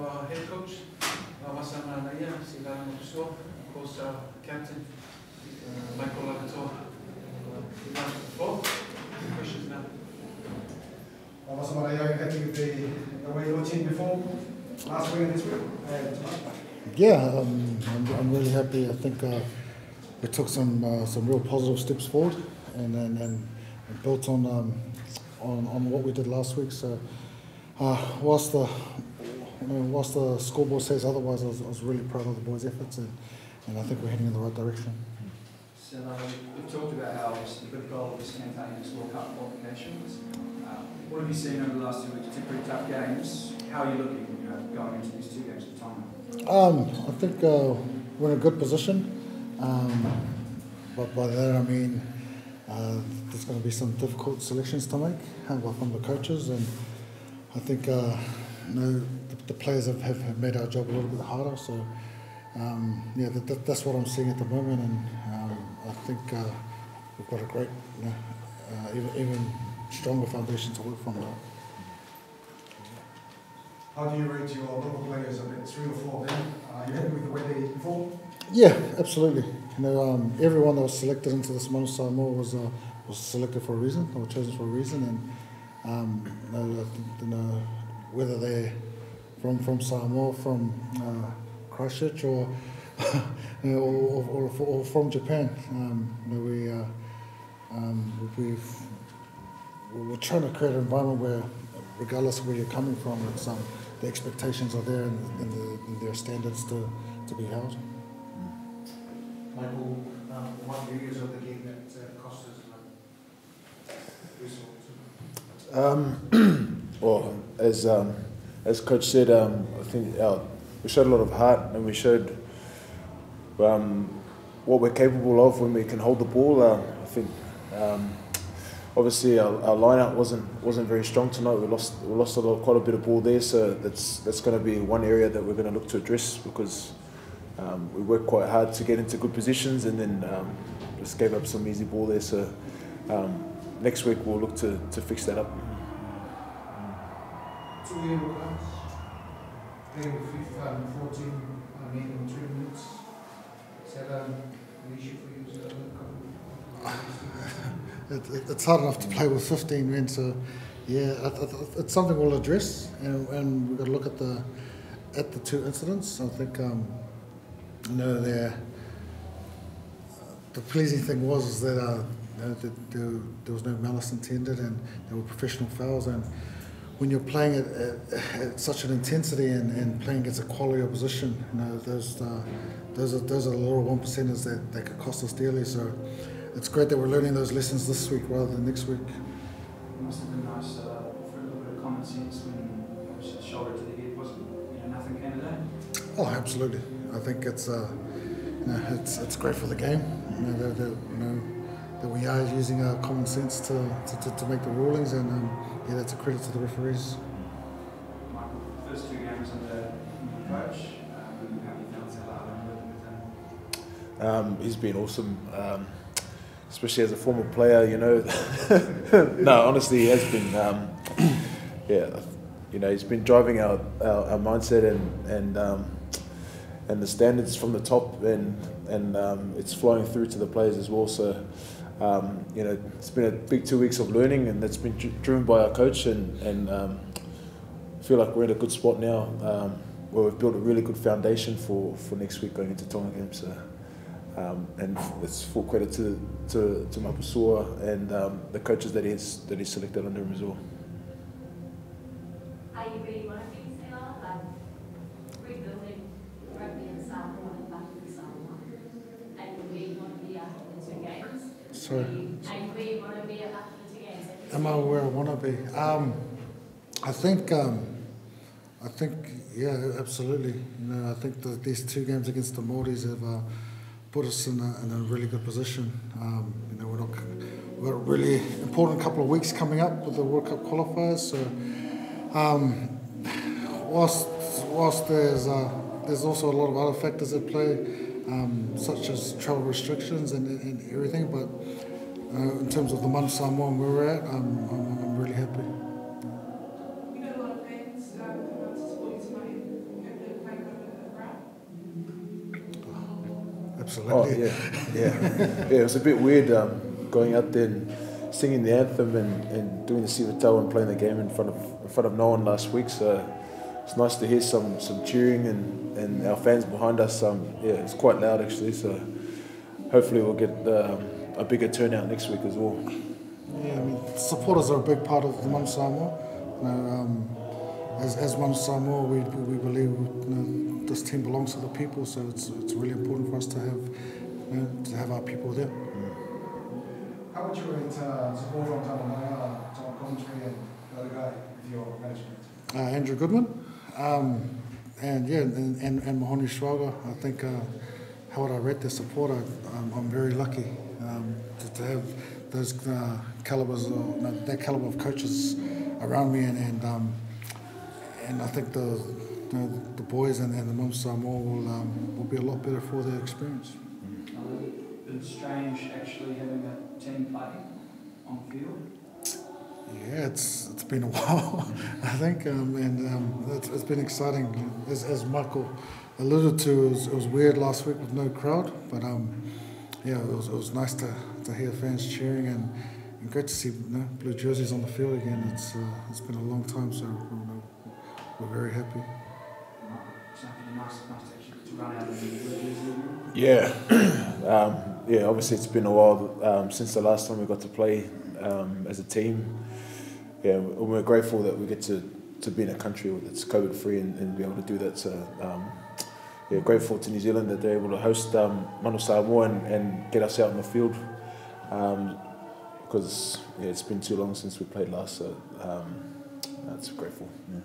Our head coach, Awasana Naya, Seilala Mapusua, of course, our captain, uh, Michael Alaalatoa. Uh, you want the floor? Questions now? I was about a happy with the, the way your team performed last week and this week. Yeah, um, I'm, I'm really happy. I think uh, we took some uh, some real positive steps forward, and and, and built on um, on on what we did last week. So, uh, whilst the you know, whilst the scoreboard says otherwise, I was, I was really proud of the boys' efforts, and, and I think we're heading in the right direction. So uh, we've talked about how obviously the goal of this campaign is World Cup qualifications. Uh, what have you seen over the last two weeks? Two pretty tough games. How are you looking you know, going into these two games at the time? Um, I think uh, we're in a good position, um, but by that I mean uh, there's going to be some difficult selections to make uh, from the coaches, and I think uh, you know, the, the players have, have, have made our job a little bit harder. So um, yeah, that, that, that's what I'm seeing at the moment, and um, I think uh, we've got a great, you know, uh, even, even stronger foundation to work from. Now. How do you rate your local players? I bet three or four of them. Are you happy with the way they perform? Yeah, absolutely. You know, um, everyone that was selected into this Manu Samoa was uh, was selected for a reason, or chosen for a reason, and um, you know, I think, you know, whether they're from from Samoa, from uh, Christchurch, or, you know, or, or, or, or from Japan, um, you know, we uh, um, we've we're trying to create an environment where, regardless of where you're coming from, it's, um, the expectations are there and, and, the, and there are standards to, to be held. Michael, um, what areas of the game that uh, cost us like, Um, well, as um, as coach said, um, I think uh, we showed a lot of heart and we showed um, what we're capable of when we can hold the ball. Uh, I think um, obviously our, our lineup wasn't wasn't very strong tonight. We lost we lost a lot, quite a bit of ball there, so that's that's going to be one area that we're going to look to address because um, we worked quite hard to get into good positions and then um, just gave up some easy ball there. So next week we'll look to, to fix that up. Two? Playing with fifth and 14, I mean, in three minutes. Um, an issue for you? It, it, it's hard enough to play with 15 men, so yeah, it, it, it's something we'll address, and, and we've got to look at the at the two incidents. I think um, you know there. The pleasing thing was is that, uh, you know, there was no malice intended, and there were professional fouls. And when you're playing at, at, at such an intensity and, and playing against a quality opposition, you know those uh, those are those are the little one percenters that, that could cost us dearly. So it's great that we're learning those lessons this week rather than next week. It must have been nice uh, for a little bit of common sense when the shoulder to the head wasn't, you know, nothing came that. Oh, absolutely. I think it's uh, you know, it's it's great for the game. You know, that, that, you know that we are using our common sense to, to, to, to make the rulings, and um, yeah, that's a credit to the referees. Michael, first two games under coach, um, how have you found Salah he's been awesome, um, especially as a former player. You know, no, honestly, he has been. Um, yeah, you know, he's been driving our, our, our mindset and and um, and the standards from the top, and and um, it's flowing through to the players as well. So. Um, you know, it's been a big two weeks of learning, and that's been driven by our coach, and and um, I feel like we're in a good spot now, um, where we've built a really good foundation for, for next week going into Tonga games. So, um, and it's full credit to to, to Mapusua and um, the coaches that he's that he's selected under him as well. Are you really like rebuilding rugby and back in Samoa? And you really want to be after the two games? Sorry. And you want to be? Am I where I want to be? Um, I think, um, I think, yeah, absolutely. You know, I think that these two games against the Māoris have uh, put us in a, in a really good position. Um, you know, we're not, we've got a really important couple of weeks coming up with the World Cup qualifiers. So, um, whilst whilst there's uh, there's also a lot of other factors at play, um, such as travel restrictions and, and everything. But uh, in terms of the Manu Samoa where we're at, I'm, I'm, I'm really happy. Absolutely. Oh, yeah, yeah. yeah, it was a bit weird um, going out there and singing the anthem and, and doing the Siva Tau and playing the game in front of in front of no one last week. So it's nice to hear some some cheering and, and our fans behind us. Um, yeah, it's quite loud actually. So hopefully we'll get um, a bigger turnout next week as well. Yeah, I mean, supporters are a big part of the Manu Samoa. You know, um, as, as Manu Samoa, we, we believe you know, this team belongs to the people, so it's, it's really important for us to have you know, to have our people there. How would you rate uh, support from Tamanaya, Tom Commentary, and the other guy with your management? Uh, Andrew Goodman, um, and yeah, and, and, and Mahonri Schwalger. I think uh, how would I rate their support? I, I'm, I'm very lucky um, to, to have those uh, calibers, of, no, that caliber of coaches around me, and and, um, and I think the you know, the boys and, and the Manu Samoa will um, will be a lot better for their experience. Uh, it's strange actually having a team play on field. Yeah, it's it's been a while, I think, um, and um, it's, it's been exciting. As, as Michael alluded to, it was, it was weird last week with no crowd, but um, yeah, it was, it was nice to, to hear fans cheering and, and great to see you know, blue jerseys on the field again. It's uh, it's been a long time, so we're, we're very happy. Yeah, um, yeah. Obviously, it's been a while um, since the last time we got to play um, as a team. Yeah, and we're grateful that we get to, to be in a country that's COVID free and, and be able to do that. So, um, yeah, grateful to New Zealand that they're able to host um, Manu Samoa and, and get us out in the field. Um, because yeah, it's been too long since we played last, so um, that's grateful. Yeah.